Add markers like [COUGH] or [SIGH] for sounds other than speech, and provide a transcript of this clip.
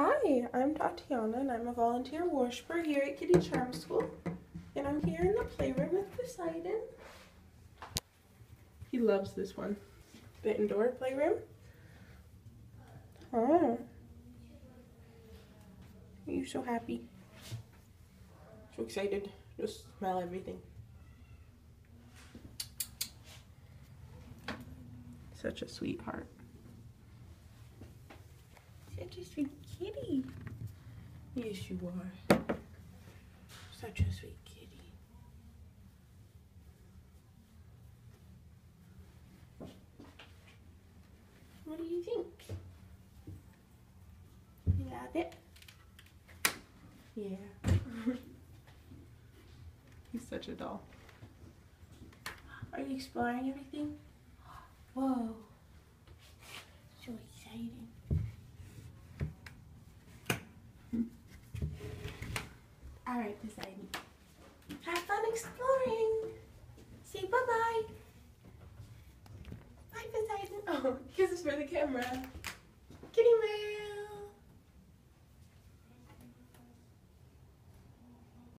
Hi, I'm Tatiana and I'm a volunteer worshiper here at Kitty Charm School. And I'm here in the playroom with Poseidon. He loves this one. The indoor playroom. Oh. Are You're so happy. So excited. Just smell everything. Such a sweetheart. Such a sweet. Yes, you are. Such a sweet kitty. What do you think? You love it? Yeah. [LAUGHS] He's such a doll. Are you exploring everything? Whoa. So exciting. All right, Poseidon. Have fun exploring. Say bye-bye. Bye, Poseidon. Oh, [LAUGHS] kisses for the camera. Kitty man.